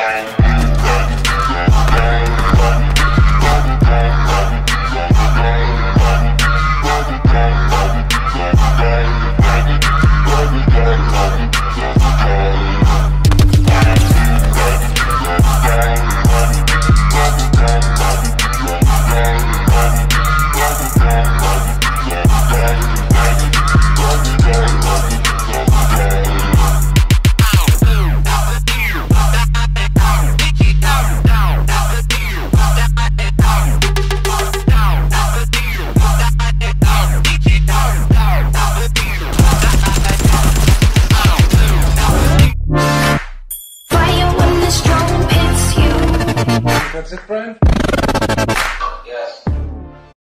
Bye. When the